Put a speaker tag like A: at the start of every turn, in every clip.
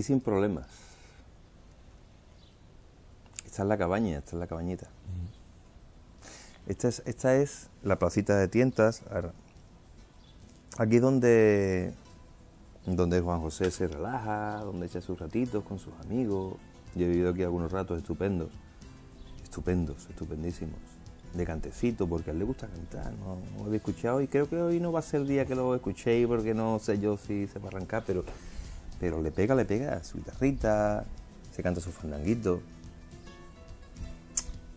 A: aquí sin problemas. Esta es la cabaña, esta es la cabañita. Esta es, esta es la placita de tientas. Aquí es donde, donde Juan José se relaja, donde echa sus ratitos con sus amigos. Yo he vivido aquí algunos ratos estupendos, estupendos, estupendísimos, de cantecito, porque a él le gusta cantar, no, no lo había escuchado y creo que hoy no va a ser el día que lo escuchéis porque no sé yo si se va a arrancar, pero, pero le pega, le pega su guitarrita, se canta su fandanguito.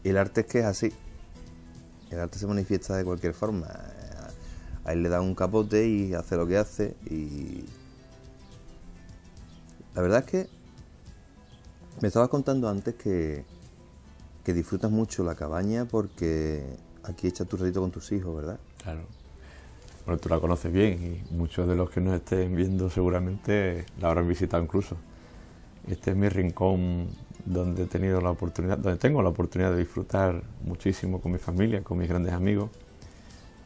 A: El arte es que es así, el arte se manifiesta de cualquier forma. A él le da un capote y hace lo que hace y... La verdad es que me estabas contando antes que, que disfrutas mucho la cabaña porque aquí echas tu ratito con tus hijos, ¿verdad?
B: Claro. Bueno, tú la conoces bien y muchos de los que nos estén viendo seguramente la habrán visitado incluso. Este es mi rincón donde he tenido la oportunidad, donde tengo la oportunidad de disfrutar muchísimo con mi familia, con mis grandes amigos,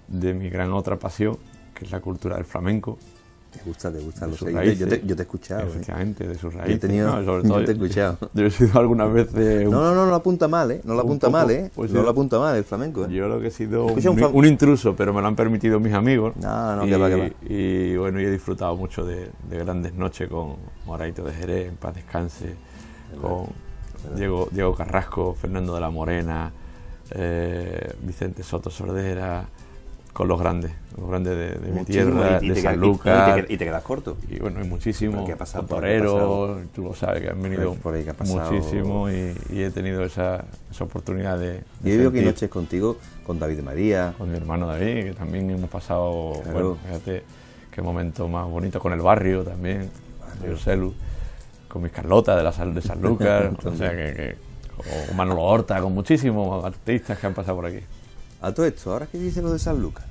B: de mi gran otra pasión, que es la cultura del flamenco.
A: Te gusta, te gusta,
B: De
A: lo
B: sus
A: sé. Yo,
B: raíces.
A: yo te, yo te he escuchado. ¿eh?
B: Efectivamente, de sus
A: Yo he
B: raíces.
A: tenido-
B: ¿no? Sobre
A: yo
B: todo,
A: te he escuchado.
B: Yo he sido algunas veces un
A: No, no, no, no lo apunta mal, ¿eh? No lo
B: Un
A: apunta
B: poco,
A: mal, ¿eh?
B: pues
A: no lo apunta mal el flamenco, ¿eh?
B: Yo lo que he sido un,
A: un fam-
B: un intruso, pero me lo han permitido mis amigos.
A: No, no,
B: y,
A: que va, que va.
B: Y bueno, yo he disfrutado mucho de, de grandes noches con Moraito de Jerez, en paz descanse, con Diego, Diego Carrasco, Fernando de la Morena, eh, Vicente Soto Sordera, con los grandes, los grandes de, de mi tierra,
A: y- y
B: de San Lucas.
A: Y, te, qued- y te quedas corto.
B: Y bueno, hay muchísimos toreros, tú lo sabes, que han venido
A: Por ahí que ha pasado.
B: muchísimo y, y he tenido esa, esa oportunidad de,
A: Yo he vivido aquí noches contigo, con David María.
B: con mi hermano David, que también hemos pasado,
A: Claro.
B: bueno, fíjate qué momento más bonito con el barrio también,
A: Barrio.
B: Celu, con mis Carlota de la Sal de San Lucas, o sea que, que- con Manolo Horta, con muchísimos artistas que han pasado por aquí.
A: A todo esto, ahora que dices lo de San Lucas.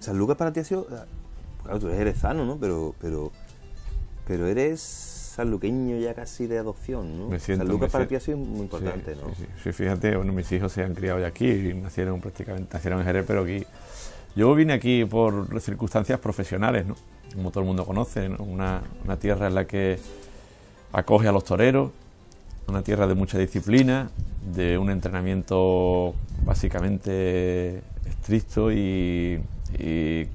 A: San Lucas para ti ha sido. Claro, tú eres jerezano, ¿no? Pero, pero, pero eres sanluqueño ya casi de adopción, ¿no?
B: Me siento-
A: San Lucas para ti ha sido muy importante,
B: sí,
A: ¿no?
B: Sí, sí. Sí, fíjate, bueno, mis hijos se han criado ya aquí y nacieron prácticamente, nacieron en Jerez, pero aquí. Yo vine aquí por circunstancias profesionales, ¿no? Como todo el mundo conoce, ¿no? Una, una tierra en la que acoge a los toreros, una tierra de mucha disciplina, de un entrenamiento básicamente estricto y, y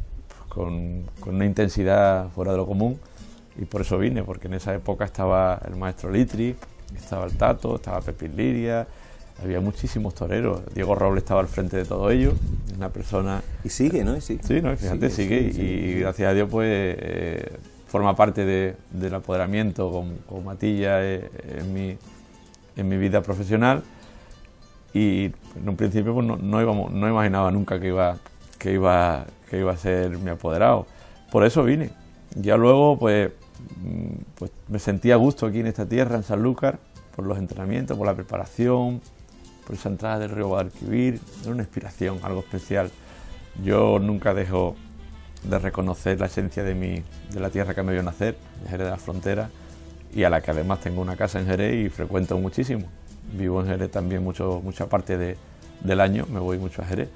B: con, con una intensidad fuera de lo común. Y por eso vine, porque en esa época estaba el maestro Litri, estaba el Tato, estaba Pepín Liria, había muchísimos toreros. Diego Robles estaba al frente de todo ello, una persona
A: Y sigue, ¿no? Y sigue.
B: Sí, no, fíjate, sigue,
A: sigue,
B: y,
A: sigue.
B: gracias a Dios pues eh, forma parte de- del apoderamiento con, con Matilla eh, en, mi, en mi vida profesional y en un principio pues, no, no, íbamos, no imaginaba nunca que iba, que, iba, que iba a ser mi apoderado. Por eso vine. Ya luego pues, mm, pues me sentía a gusto aquí en esta tierra, en Sanlúcar, por los entrenamientos, por la preparación, por esa entrada del río Guadalquivir, era una inspiración, algo especial. Yo nunca dejo de reconocer la esencia de, mi, de la tierra que me vio nacer, de Jerez de la Frontera, y a la que además tengo una casa en Jerez y frecuento muchísimo. Vivo en Jerez también mucho, mucha parte de- del año, me voy mucho a Jerez.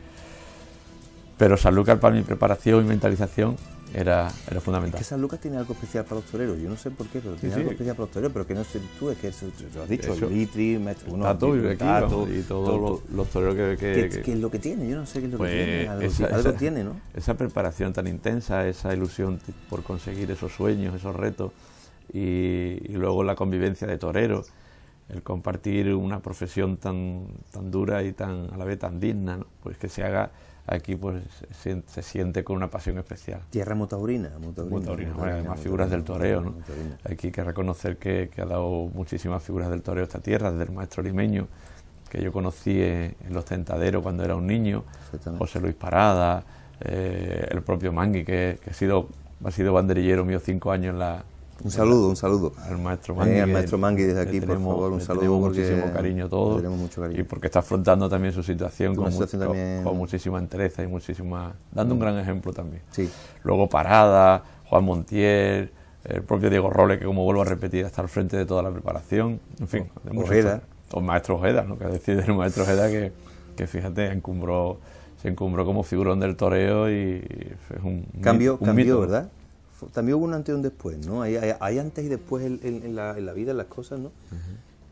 B: Pero Sanlúcar para mi preparación y mentalización era, era
A: Es
B: fundamental.
A: que San Lucas tiene algo especial para los toreros. Yo no sé por qué, pero tiene
B: sí.
A: algo especial para los toreros. Pero que no sé tú, es que eso, lo has dicho,
B: Eso.
A: el Litri, maestro, uno,
B: Tato vamos, y todos
A: todo-
B: los, los toreros que, que-
A: ¿Qué,
B: que-
A: qué es lo que tiene? Yo no sé qué es lo
B: Pues,
A: que tiene. Algo,
B: esa-
A: ti- algo
B: esa-
A: tiene, ¿no?
B: esa preparación tan intensa, esa ilusión por conseguir esos sueños, esos retos, y, y luego la convivencia de toreros, el compartir una profesión tan, tan dura y tan a la vez tan digna, ¿no? pues que se haga aquí, pues se, sien- se siente con una pasión especial.
A: Tierra motaurina. Motaurina,
B: además figuras del toreo. Aquí hay que reconocer que, que ha dado muchísimas figuras del toreo a esta tierra, desde el maestro limeño, que yo conocí en, en los tentaderos cuando era un niño. José Luis Parada, eh, el propio Mangui, que, que ha, sido, ha sido banderillero mío cinco años en la...
A: Un saludo, un saludo.
B: Al maestro
A: Eh,
B: Mangui.
A: al
B: que
A: maestro Mangui desde aquí, por
B: tenemos-
A: favor, un saludo
B: tenemos muchísimo cariño todos.
A: le tenemos mucho cariño.
B: Y porque está afrontando también su situación con, mu-
A: situación
B: con-
A: también-
B: con muchísima entereza y muchísima... dando un gran ejemplo también.
A: Sí.
B: Luego Parada, Juan Montiel, el propio Diego Robles, que como vuelvo a repetir, está al frente de toda la preparación. En fin, de
A: Ojeda.
B: O maestro Ojeda, ¿no? Que decir del maestro Ojeda que, que fíjate, encumbró, se encumbró como figurón del toreo y es un
A: Cambio,
B: un
A: cambió,
B: mito.
A: ¿verdad? También hubo un antes y un después, ¿no? Hay, hay- hay antes y después en, en- en la, en la vida, en las cosas, ¿no?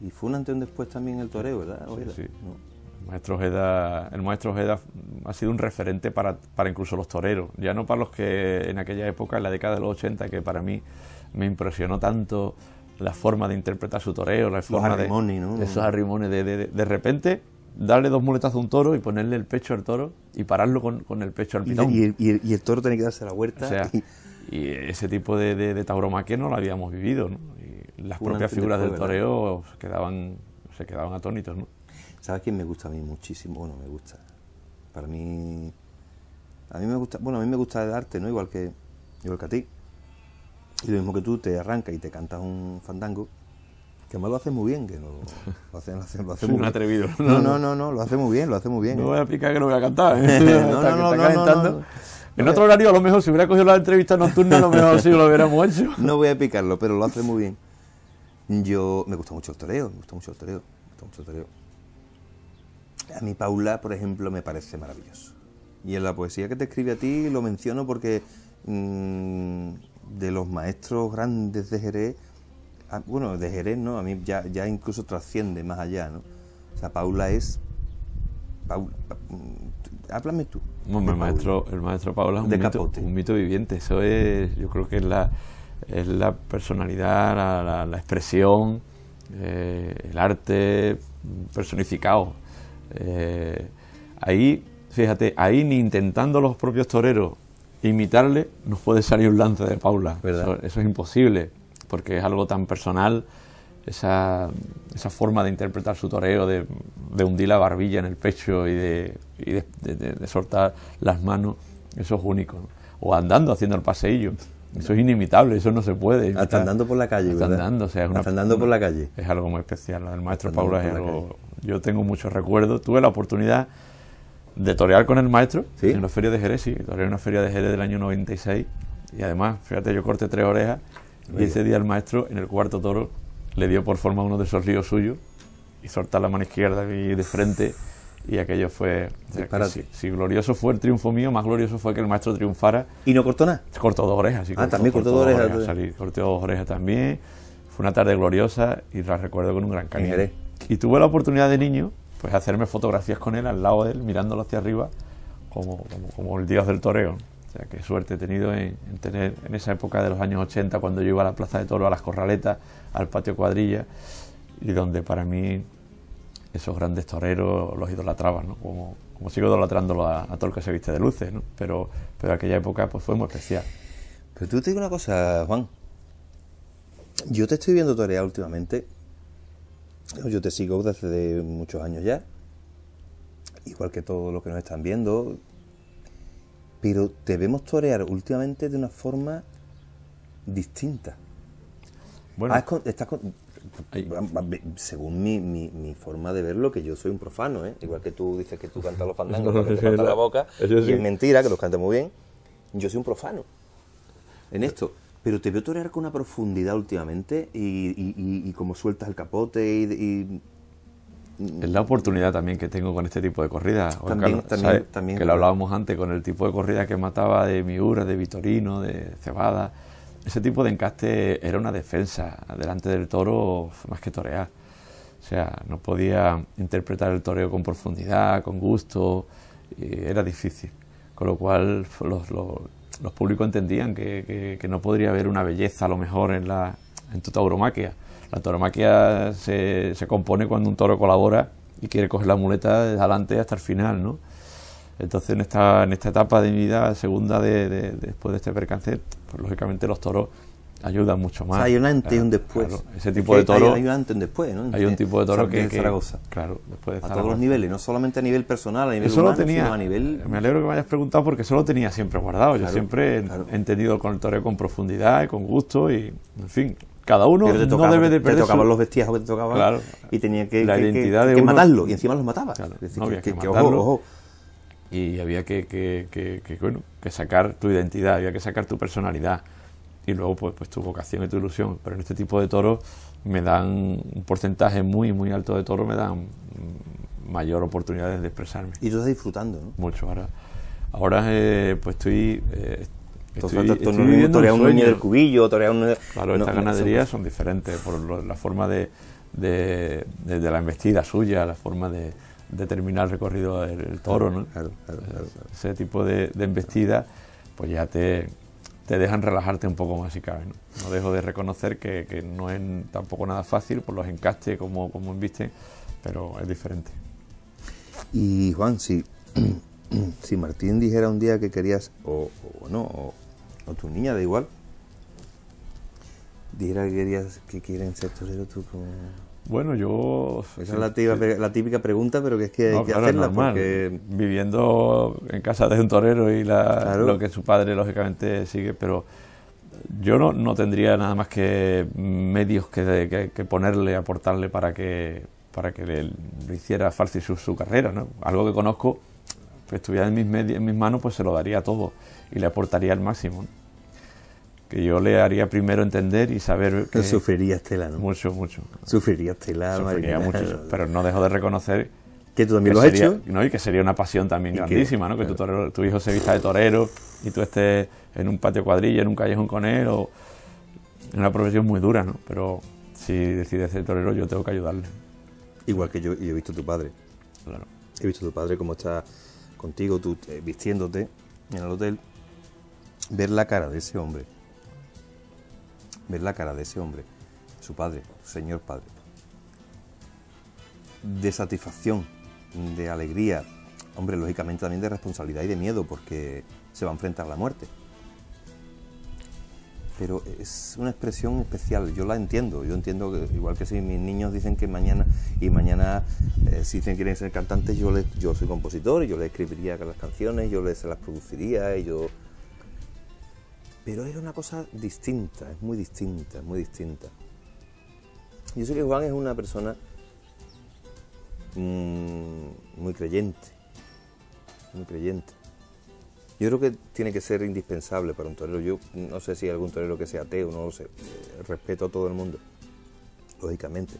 A: Y fue un antes y un después también el toreo, ¿verdad? Ojeda?
B: sí.
A: ¿No?
B: El maestro Ojeda, el maestro Ojeda ha sido un referente para, para incluso los toreros, ya no para los que en aquella época, en la década de los 80, que para mí me impresionó tanto la forma de interpretar su toreo, la forma
A: arrimones,
B: de
A: ¿no?
B: esos arrimones de, de, repente darle dos muletazos a un toro y ponerle el pecho al toro y pararlo con, con el pecho al pitón.
A: y el- y el, y el toro tenía que darse la vuelta.
B: O sea,
A: y-
B: y ese tipo de, de, de tauromaquia no lo habíamos vivido, ¿no? Y las propias figuras del toreo se quedaban, se quedaban atónitos, ¿no?
A: ¿Sabes quién me gusta a mí muchísimo? Bueno, me gusta. Para mí. A mí me gusta. Bueno, a mí me gusta el arte, ¿no? Igual que, igual que a ti. Y lo mismo que tú te arrancas y te cantas un fandango. Que además lo hace muy bien, que lo, lo hace, lo hace, lo hace
B: Soy
A: muy
B: un
A: bien.
B: atrevido.
A: No, no, no, no, lo hace muy bien, lo hace muy bien.
B: No
A: ¿eh?
B: voy a explicar que no voy a cantar. ¿eh?
A: No, no, no.
B: En otro horario, a lo mejor, si hubiera cogido la entrevista nocturna, a lo mejor sí lo hubiéramos hecho.
A: No voy a picarlo, pero lo hace muy bien. Yo me gusta mucho el toreo, me gusta mucho el toreo, me gusta mucho el toreo. A mí Paula, por ejemplo, me parece maravilloso. Y en la poesía que te escribe a ti lo menciono porque mm, de los maestros grandes de Jerez, bueno, de Jerez no, a mí ya, ya incluso trasciende más allá, ¿no? O sea, Paula es... Paula, mm, háblame tú. De
B: el maestro, el maestro Paula es un
A: De
B: mito,
A: capote.
B: un mito viviente. Eso es, yo creo que es la, es la personalidad, la, la- la expresión, eh, el arte personificado. Eh, ahí, fíjate, ahí ni intentando los propios toreros imitarle, nos puede salir un lance de Paula.
A: ¿Verdad?
B: Eso, eso es imposible, porque es algo tan personal. Esa, esa forma de interpretar su toreo, de, de hundir la barbilla en el pecho y de, y de, de- soltar las manos, eso es único. ¿no? O andando haciendo el paseillo. Eso es inimitable, eso no se puede. imitar.
A: Hasta andando por la calle,
B: Hasta
A: ¿verdad?
B: andando, o sea, es una-
A: Hasta andando por la calle.
B: es algo muy especial. Lo del maestro
A: Andando
B: Paula es
A: la
B: algo. Yo tengo muchos recuerdos. Tuve la oportunidad de torear con el maestro
A: ¿Sí?
B: en la feria de Jerez. Sí, toreé en una feria de Jerez del año 96. Y además, fíjate, yo corté tres orejas. Y ese día el maestro, en el cuarto toro, le dio por forma uno de esos ríos suyos y soltar la mano izquierda y de frente. Y aquello fue. o sea, si, si glorioso fue el triunfo mío, más glorioso fue que el maestro triunfara
A: ¿Y no cortó nada?
B: cortó dos orejas, sí.
A: Ah, también cortó dos orejas.
B: Salí, corté dos orejas también. Fue una tarde gloriosa y la recuerdo con un gran cariño. Y tuve la oportunidad de niño, pues hacerme fotografías con él, al lado de él, mirándolo hacia arriba, como, como, como el dios del toreo. Qué suerte he tenido en, en tener en esa época de los años 80, cuando yo iba a la Plaza de Toro, a las Corraletas, al patio cuadrilla, y donde para mí esos grandes toreros los idolatraban, ¿no? Como, como sigo idolatrándolo a, todo el que se viste de luces, ¿no? Pero, pero aquella época pues fue muy especial.
A: Pero tú te digo una cosa, Juan. Yo te estoy viendo torear últimamente. Yo te sigo desde de muchos años ya. Igual que todos los que nos están viendo. Pero te vemos torear últimamente de una forma distinta.
B: Bueno,
A: Ah, es con- estás con-
B: Ahí.
A: según mi, mi- mi forma de verlo, que yo soy un profano, ¿eh? igual que tú dices que tú cantas los fandangos porque te cantas la boca, y
B: sí.
A: es mentira, que los cantas muy bien, yo soy un profano en esto. Pero te veo torear con una profundidad últimamente y, y- y- y como sueltas el capote y-
B: es la oportunidad también que tengo con este tipo de corridas. Juan
A: También- también- también,
B: que lo hablábamos antes con el tipo de corrida que mataba de Miura, de Vitorino, de Cebada. Ese tipo de encaste era una defensa delante del toro más que torear. O sea, no podía interpretar el toreo con profundidad, con gusto, y era difícil. Con lo cual los, los- los públicos entendían que, que- que no podría haber una belleza a lo mejor en, la, en tu tauromaquia. La tauromaquia se, se compone cuando un toro colabora y quiere coger la muleta desde adelante hasta el final, ¿no? Entonces en esta, en esta etapa de mi vida, segunda de, de- después de este percance, pues lógicamente los toros ayudan mucho
A: o
B: más.
A: sea, hay un antes y
B: Claro,
A: un después.
B: claro. Ese
A: Es
B: tipo de toro,
A: Hay, hay un antes y un después, ¿no?
B: hay un tipo de toro
A: En
B: que, que-
A: Zaragoza.
B: claro, después de
A: A todos
B: Zaragoza.
A: los niveles, no solamente a nivel personal, a nivel
B: Eso lo
A: humano,
B: tenía.
A: sino a nivel...
B: Me alegro que me hayas preguntado porque eso lo tenía siempre guardado. Yo siempre he entendido con el toreo con profundidad y con gusto y, en fin, cada uno
A: te
B: no debe de
A: te
B: perder
A: tocaban
B: su-
A: los vestiajos que te tocaban
B: Claro.
A: y tenía que,
B: La
A: que- que-
B: identidad de
A: que
B: uno-
A: matarlo y encima los mataba.
B: Claro,
A: Es decir,
B: no había
A: que,
B: matarlo.
A: ojo, ojo.
B: y había que, que- que- que, bueno, que sacar tu identidad, había que sacar tu personalidad y luego pues, pues tu vocación y tu ilusión. Pero en este tipo de toros me dan un porcentaje muy, muy alto de toros, me dan mayor oportunidades de expresarme.
A: Y tú estás disfrutando, ¿no?
B: mucho ahora ahora eh, pues estoy eh, Estoy,
A: Esto
B: estoy
A: no es
B: viviendo
A: torear
B: un
A: niño del cubillo, torear un...
B: Claro,
A: no,
B: estas ganaderías son diferentes por lo- la forma de, de, de- de la embestida suya, la forma de, de terminar el recorrido del el toro, ¿no?
A: Claro, claro, claro, claro.
B: Ese tipo de, de embestida, pues ya te, te dejan relajarte un poco más si cabe, ¿no? No dejo de reconocer que, que no es tampoco nada fácil por los encastes como, como embisten, pero es diferente.
A: Y Juan, si, si Martín dijera un día que querías, o, o no, o, o tu niña, da igual, dijera que querías, que quieren ser toreros, tú como...
B: Bueno, yo...
A: Esa es la típica, la típica pregunta, pero que es que hay que
B: claro,
A: hacerla
B: normal.
A: porque...
B: Viviendo en casa de un torero y la-
A: Claro.
B: lo que su padre lógicamente sigue, pero yo no, no tendría nada más que medios que, que- que ponerle, aportarle para que para que le, le hiciera fácil su, su carrera, ¿no? Algo que conozco, estuviera en mis, en mis manos, pues se lo daría todo y le aportaría el máximo. ¿no? Que yo le haría primero entender y saber que...
A: Sufriría Estela, ¿no?
B: Mucho, mucho.
A: Sufriría Estela,
B: Sufriría mucho, pero no dejo de reconocer
A: Que tú también
B: que
A: lo has
B: sería-
A: hecho.
B: ¿no? y que sería una pasión también
A: Y que-
B: grandísima, ¿no? Que tu,
A: claro.
B: torero- tu hijo se vista de torero y tú estés en un patio cuadrilla, en un callejón con él, o es una profesión muy dura, ¿no? Pero si decide ser torero, yo tengo que ayudarle.
A: Igual que yo, yo he visto a tu padre.
B: Claro.
A: He visto a tu padre cómo está contigo, tú eh, vistiéndote en el hotel. Ver la cara de ese hombre. Ver la cara de ese hombre. Su padre, su señor padre. De satisfacción, de alegría. Hombre, lógicamente también de responsabilidad y de miedo porque se va a enfrentar a la muerte. Pero es una expresión especial, yo la entiendo, yo entiendo que igual que si mis niños dicen que mañana y mañana eh, si dicen que quieren ser cantantes, yo les, yo soy compositor, yo les escribiría las canciones, yo les las produciría y yo pero es una cosa distinta, es muy distinta, es muy distinta. Yo sé que Juan es una persona mm, muy creyente, muy creyente. Yo creo que tiene que ser indispensable para un torero. Yo no sé si hay algún torero que sea ateo, no lo sé. Respeto a todo el mundo, lógicamente.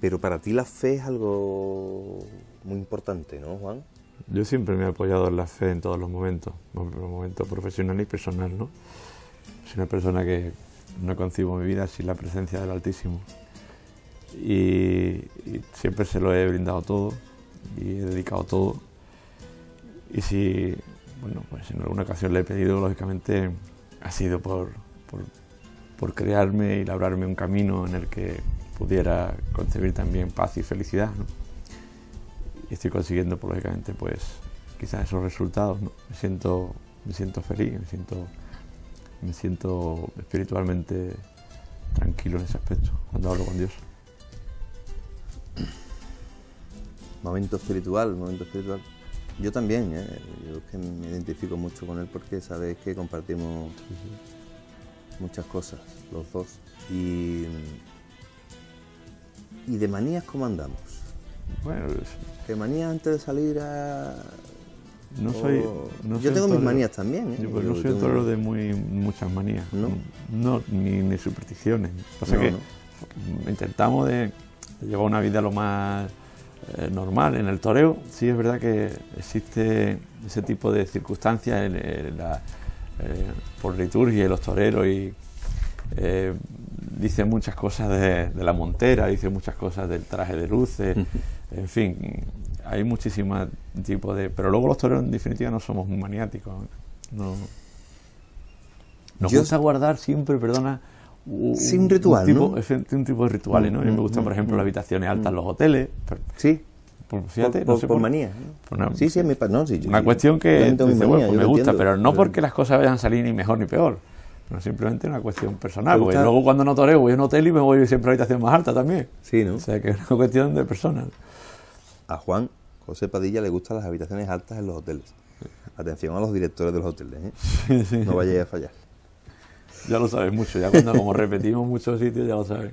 A: Pero para ti la fe es algo muy importante, ¿no, Juan?
B: Yo siempre me he apoyado en la fe en todos los momentos, en los momentos profesional y personal, ¿no? Soy una persona que no concibo mi vida sin la presencia del Altísimo. Y, y siempre se lo he brindado todo y he dedicado todo. Y si, bueno, pues en alguna ocasión le he pedido, lógicamente, ha sido por, por, crearme y labrarme un camino en el que pudiera concebir también paz y felicidad, y estoy consiguiendo, pues, lógicamente, pues quizás esos resultados. Me siento, me siento feliz, me siento, me siento espiritualmente tranquilo en ese aspecto cuando hablo con Dios.
A: Momento espiritual, momento espiritual. Yo también, ¿eh? yo es que me identifico mucho con él porque sabes que compartimos muchas cosas, los dos. Y, y de manías, ¿cómo andamos?
B: Bueno,
A: ¿Qué manías antes de salir a...?
B: no
A: o-
B: soy. no
A: yo tengo mis manías también, ¿eh?
B: Yo, pues,
A: Yo
B: no soy
A: tengo-
B: torero de muy, muchas manías.
A: ¿No?
B: No, ni, ni supersticiones. Pasa
A: No,
B: que
A: no.
B: intentamos de, de llevar una vida lo más eh, normal. En el toreo sí es verdad que existe ese tipo de circunstancias en, en la, eh, por liturgia y los toreros y eh, dicen muchas cosas de, de la montera, dicen muchas cosas del traje de luces, en fin, hay muchísimos tipos de... Pero luego los toreros en definitiva no somos muy maniáticos. No, nos
A: Yo-
B: gusta guardar siempre, perdona, u-
A: Sí, un ritual,
B: tipo,
A: ¿no?
B: un tipo de rituales, ¿no? A mí me gustan, por ejemplo, las habitaciones altas en los hoteles. pero-
A: Sí,
B: por- fíjate,
A: por,
B: no
A: por-
B: sé
A: por
B: por-
A: manía.
B: una-
A: sí, sí, es mi pa- no, sí, yo-
B: una cuestión que dice,
A: mi
B: bueno,
A: manía,
B: pues me gusta,
A: entiendo,
B: pero no porque las cosas vayan a salir ni mejor ni peor. No, simplemente una cuestión personal.
A: ¿Te
B: Porque
A: gusta?
B: luego cuando no toreo voy a un hotel y me voy siempre a la habitación más alta también.
A: Sí, ¿no?
B: O sea que es una cuestión de personas.
A: A Juan José Padilla le gustan las habitaciones altas en los hoteles. Atención a los directores de los hoteles, ¿eh? No vayáis a fallar.
B: Ya lo sabes mucho, ya cuando como repetimos muchos sitios ya lo sabes.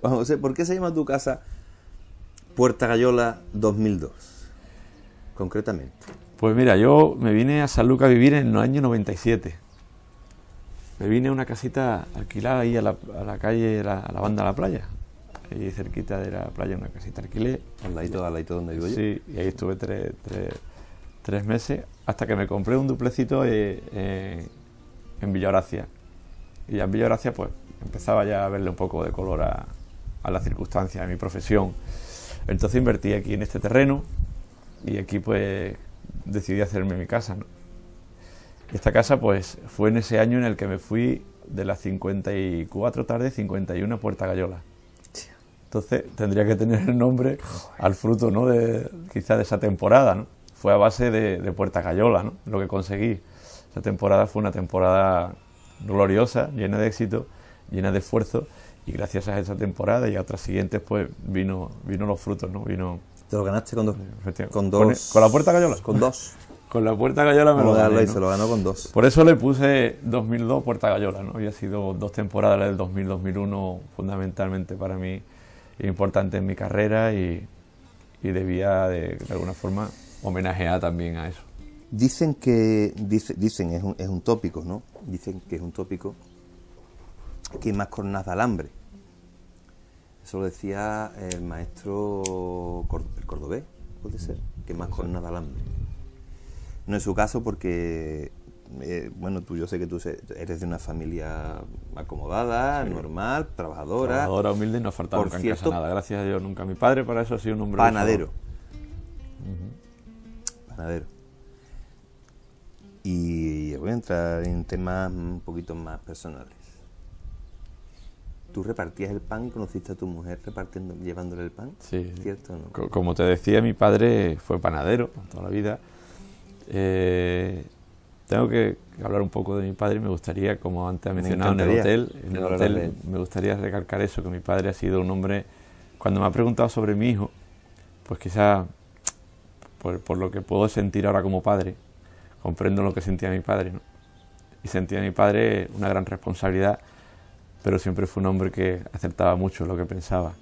A: Juan José, ¿por qué se llama tu casa Puerta Gallola 2002? Concretamente.
B: Pues mira, yo me vine a San Lucas a vivir en el año 97. Me vine a una casita alquilada ahí a la, a la calle, la- a la banda de la playa. Ahí cerquita de la playa, una casita alquilé.
A: Al ladito, al ladito donde vivo yo.
B: Sí, y ahí estuve tres, tres- tres meses hasta que me compré un duplecito eh, eh, en Villagracia. Y ya en Villagracia pues empezaba ya a verle un poco de color a, a las circunstancias, a mi profesión. Entonces invertí aquí en este terreno y aquí pues decidí hacerme mi casa. ¿no? Esta casa pues fue en ese año en el que me fui de las 54 tardes, 51 a Puerta Gallola. Entonces tendría que tener el nombre al fruto, ¿no? De, quizá de esa temporada, ¿no? Fue a base de, de Puerta Gallola, ¿no? Lo que conseguí. Esa temporada fue una temporada gloriosa, llena de éxito, llena de esfuerzo y gracias a esa temporada y a otras siguientes pues vino vino los frutos, ¿no? Vino
A: Te lo ganaste con dos. Con
B: con,
A: dos.
B: con la Puerta Gallola.
A: Con dos.
B: Con la Puerta Gallola me lo gané,
A: y
B: ¿no?
A: se lo ganó con dos.
B: Por eso le puse 2002 Puerta Gallola, ¿no? Había sido dos temporadas, la del 2000-2001, fundamentalmente para mí importante en mi carrera y, y debía de, de alguna forma homenajear también a eso.
A: Dicen que, dice, dicen, es un, es un tópico, ¿no? Dicen que es un tópico que hay más cornas de alambre. Eso lo decía el maestro el cordobés, puede ser, que más cornas de alambre. No es su caso porque, eh, bueno, tú yo sé que tú eres de una familia acomodada, normal, trabajadora,
B: Trabajadora humilde y no ha faltado nunca en
A: cierto,
B: casa nada. Gracias a Dios nunca. Mi padre para eso ha sido un hombre...
A: panadero. Panadero. Y voy a entrar en temas un poquito más personales. ¿Tú repartías el pan y conociste a tu mujer repartiendo, llevándole el pan?
B: Sí.
A: ¿Cierto o no?
B: Co- Como te decía, mi padre fue panadero toda la vida. Eh, tengo que hablar un poco de mi padre. Me gustaría, como antes ha
A: Me
B: mencionado en el hotel, en el hotel me gustaría recalcar eso, que mi padre ha sido un hombre. Cuando me ha preguntado sobre mi hijo, pues quizá por, por lo que puedo sentir ahora como padre, comprendo lo que sentía mi padre, ¿no? Y sentía a mi padre una gran responsabilidad, pero siempre fue un hombre que acertaba mucho lo que pensaba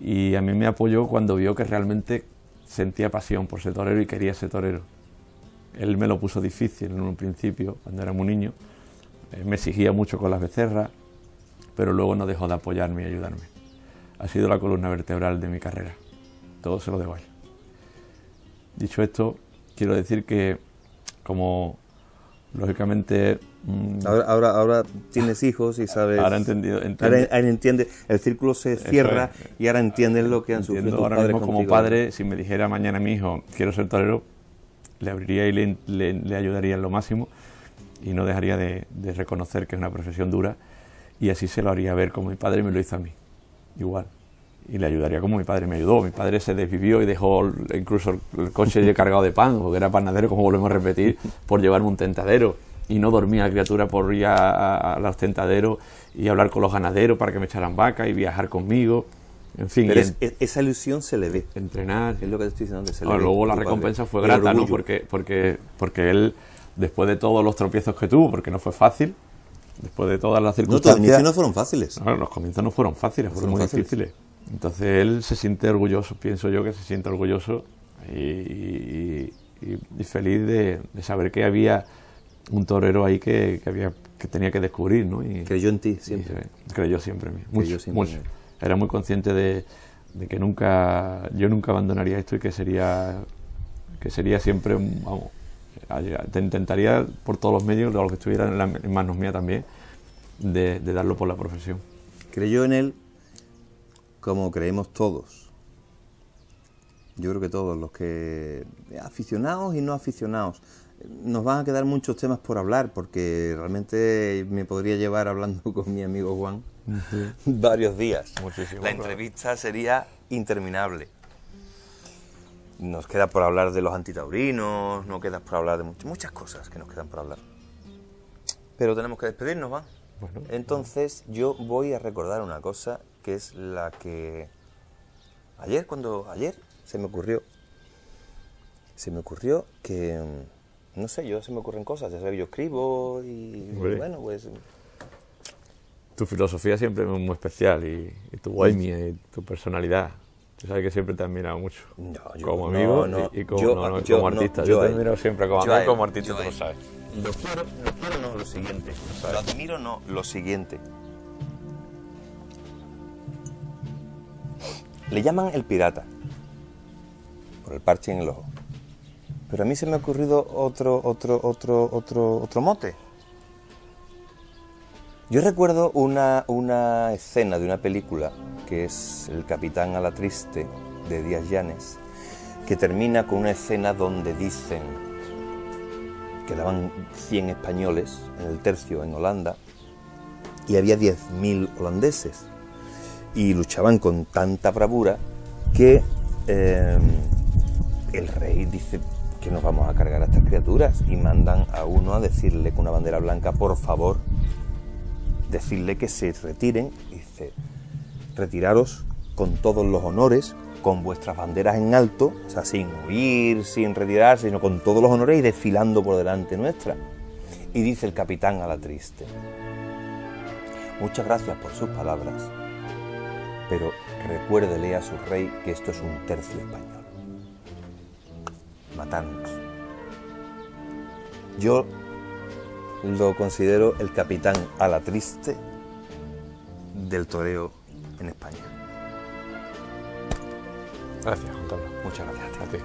B: y a mí me apoyó cuando vio que realmente sentía pasión por ser torero y quería ser torero. Él me lo puso difícil en un principio, cuando era muy niño. Eh, me exigía mucho con las becerras, pero luego no dejó de apoyarme y ayudarme. Ha sido la columna vertebral de mi carrera. Todo se lo debo a él. Dicho esto, quiero decir que, como lógicamente. mm,
A: Ahora, ahora, ahora tienes hijos y sabes.
B: Ahora entendido-
A: Ahora,
B: entiende-
A: ahora entiende, el círculo se cierra
B: es.
A: y ahora entiendes lo que han sufrido
B: Entiendo ahora mismo como padre, si me dijera mañana mi hijo, quiero ser torero, le abriría y le, le- le ayudaría en lo máximo y no dejaría de, de reconocer que es una profesión dura y así se lo haría ver como mi padre me lo hizo a mí, igual. Y le ayudaría como mi padre me ayudó. Mi padre se desvivió y dejó el- incluso el, el coche cargado de pan, porque era panadero, como volvemos a repetir, por llevarme un tentadero. Y no dormía la criatura por ir a, a- a los tentaderos y hablar con los ganaderos para que me echaran vaca y viajar conmigo. En fin,
A: Pero es-
B: en-
A: es- esa ilusión se le ve.
B: entrenar.
A: Es lo que te estoy diciendo. que se le
B: Bueno,
A: ve
B: luego la
A: padre.
B: recompensa fue
A: El
B: grata, ¿no? Porque, porque, porque él, después de todos los tropiezos que tuvo, porque no fue fácil, después de todas las
A: No, tus
B: circunstancias...
A: inicios no fueron fáciles.
B: No, los comienzos no fueron fáciles, fueron
A: fueron
B: muy
A: fáciles.
B: difíciles. Entonces él se siente orgulloso, pienso yo que se siente orgulloso y, y- y- y feliz de, de saber que había un torero ahí que, que había que tenía que descubrir, ¿no? Y,
A: Creyó en ti
B: y
A: siempre.
B: se- creyó siempre en mí. Mucho,
A: Creyó siempre
B: mucho. Era muy consciente de, de que nunca, yo nunca abandonaría esto y que sería, que sería siempre, vamos, llegar- te intentaría por todos los medios, lo que estuviera en, la- en manos mías también, de, de darlo por la profesión.
A: Creyó en él como creemos todos. Yo creo que todos, los que aficionados y no aficionados. Nos van a quedar muchos temas por hablar porque realmente me podría llevar hablando con mi amigo Juan varios días.
B: Muchísimo,
A: La
B: claro.
A: entrevista sería interminable. Nos queda por hablar de los antitaurinos, nos queda por hablar de much- muchas cosas que nos quedan por hablar. Pero tenemos que despedirnos, ¿va?
B: Bueno.
A: Entonces yo voy a recordar una cosa que es la que ayer cuando ayer se me ocurrió se me ocurrió que mm, no sé yo se me ocurren cosas ya sabes yo escribo y
B: Hombre.
A: bueno pues
B: Tu filosofía siempre es muy especial y, y tu bohemia y tu personalidad. Tú sabes que siempre te he admirado mucho.
A: No, yo-
B: como
A: no,
B: amigo
A: no,
B: y, y como,
A: yo-
B: no, no,
A: yo
B: como
A: no,
B: artista.
A: yo
B: te admirado siempre como amigo y como artista, tú lo sabes.
A: lo quiero lo quiero no lo siguiente lo admiro no lo siguiente le llaman el pirata por el parche en el ojo. Pero a mí se me ha ocurrido otro otro otro otro otro mote. Yo recuerdo una, una escena de una película que es El Capitán a la Triste de Díaz Llanes, que termina con una escena donde dicen que daban 100 españoles en el tercio en Holanda y había 10.000 holandeses y luchaban con tanta bravura que eh, el rey dice que nos vamos a cargar a estas criaturas y mandan a uno a decirle con una bandera blanca, por favor, decirle que se retiren y dice, retiraros con todos los honores, con vuestras banderas en alto, o sea, sin huir, sin retirarse, sino con todos los honores y desfilando por delante nuestra. Y dice el capitán a la triste, muchas gracias por sus palabras, pero recuérdele a su rey que esto es un tercio español. Matarnos. Yo lo considero el capitán a la triste del toreo en España.
B: Gracias, Juan Carlos.
A: Muchas gracias.
B: A ti.